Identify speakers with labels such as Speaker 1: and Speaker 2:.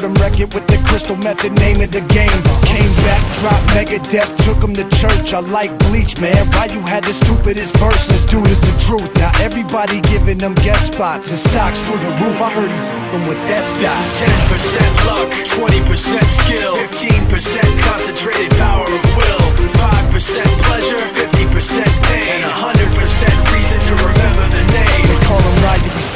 Speaker 1: him wreck it with the crystal method, name of the game. Came back, dropped Megadeth, took him to church. I like Bleach, man. Why you had the stupidest verse, dude is the truth. Now everybody giving them guest spots and stocks through the roof. I heard he f***ing with that
Speaker 2: This is 10% luck, 20% skill, 15%